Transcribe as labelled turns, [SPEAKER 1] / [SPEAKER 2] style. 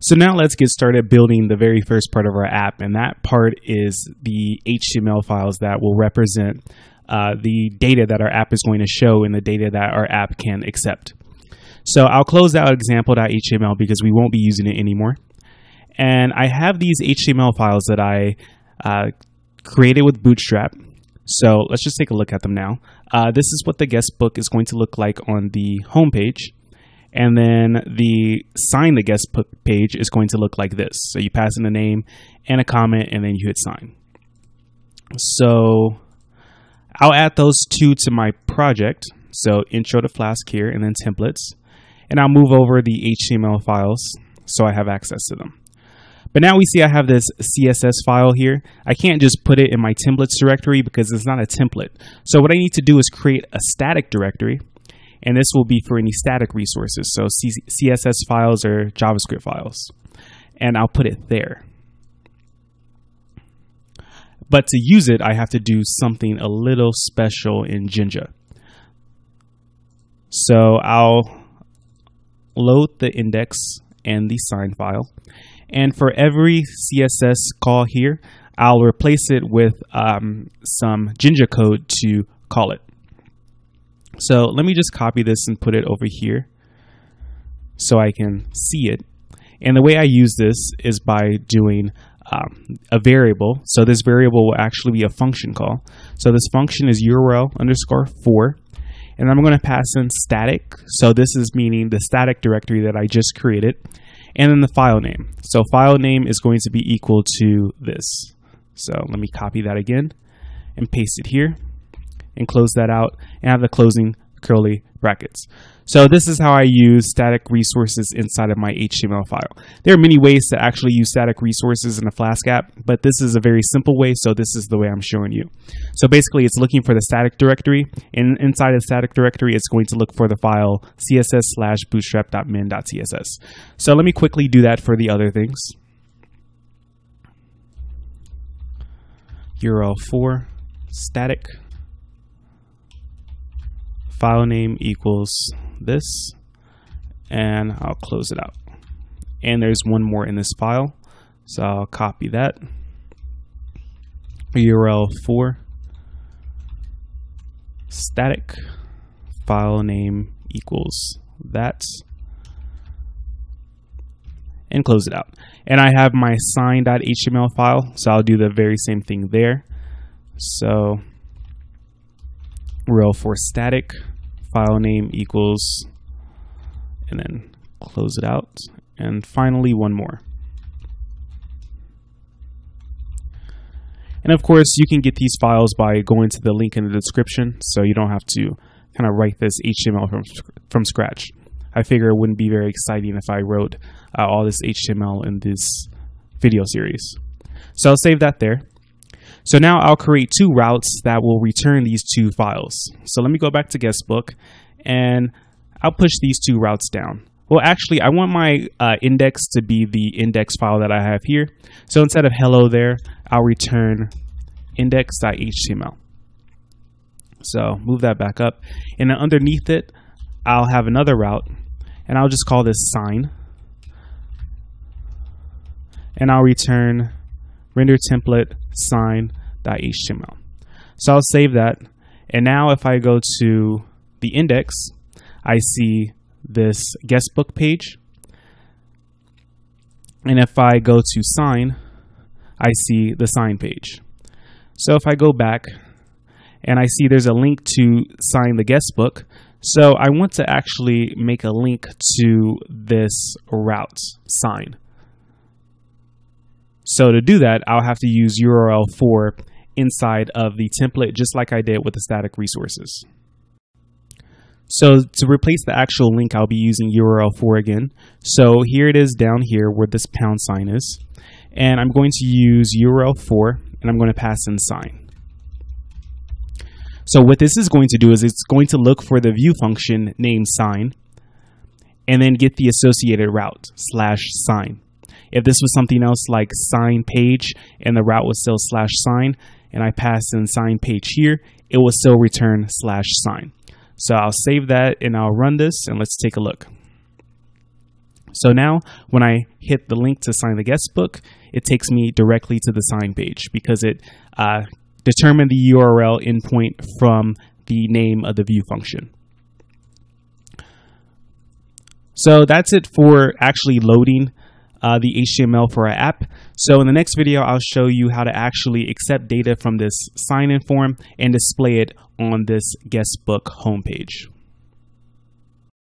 [SPEAKER 1] So now let's get started building the very first part of our app, and that part is the HTML files that will represent uh, the data that our app is going to show and the data that our app can accept. So I'll close out example.html because we won't be using it anymore. And I have these HTML files that I uh, created with Bootstrap. So let's just take a look at them now. Uh, this is what the guest book is going to look like on the homepage. page. And then the sign the guest page is going to look like this. So you pass in a name and a comment, and then you hit sign. So I'll add those two to my project. So intro to Flask here, and then templates. And I'll move over the HTML files so I have access to them. But now we see I have this CSS file here. I can't just put it in my templates directory because it's not a template. So what I need to do is create a static directory and this will be for any static resources. So CSS files or JavaScript files. And I'll put it there. But to use it, I have to do something a little special in Jinja. So I'll load the index and the sign file. And for every CSS call here, I'll replace it with um, some Jinja code to call it. So let me just copy this and put it over here so I can see it. And the way I use this is by doing um, a variable. So this variable will actually be a function call. So this function is URL underscore for, and I'm going to pass in static. So this is meaning the static directory that I just created and then the file name. So file name is going to be equal to this. So let me copy that again and paste it here and close that out and have the closing curly brackets. So this is how I use static resources inside of my HTML file. There are many ways to actually use static resources in a Flask app, but this is a very simple way, so this is the way I'm showing you. So basically, it's looking for the static directory, and inside the static directory, it's going to look for the file css slash bootstrap.min.css. So let me quickly do that for the other things. URL for static file name equals this and I'll close it out. And there's one more in this file. So I'll copy that. URL for static file name equals that and close it out. And I have my sign.html file, so I'll do the very same thing there. So URL for static file name equals, and then close it out. And finally, one more. And of course, you can get these files by going to the link in the description, so you don't have to kind of write this HTML from, from scratch. I figure it wouldn't be very exciting if I wrote uh, all this HTML in this video series. So I'll save that there. So now I'll create two routes that will return these two files. So let me go back to guestbook and I'll push these two routes down. Well, actually, I want my uh, index to be the index file that I have here. So instead of hello there, I'll return index.html. So move that back up. And then underneath it, I'll have another route, and I'll just call this sign. And I'll return render template sign.html. So I'll save that. And now if I go to the index, I see this guestbook page. And if I go to sign, I see the sign page. So if I go back and I see there's a link to sign the guestbook, so I want to actually make a link to this route sign. So to do that, I'll have to use URL for inside of the template, just like I did with the static resources. So to replace the actual link, I'll be using URL for again. So here it is down here where this pound sign is. And I'm going to use URL for, and I'm going to pass in sign. So what this is going to do is it's going to look for the view function named sign and then get the associated route slash sign. If this was something else like sign page and the route was still slash sign, and I pass in sign page here, it will still return slash sign. So I'll save that and I'll run this and let's take a look. So now when I hit the link to sign the guest book, it takes me directly to the sign page because it uh, determined the URL endpoint from the name of the view function. So that's it for actually loading uh, the HTML for our app. So in the next video, I'll show you how to actually accept data from this sign-in form and display it on this guestbook homepage.